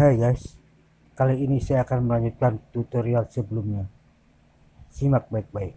Hai guys, kali ini saya akan melanjutkan tutorial sebelumnya. Simak baik-baik.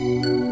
Música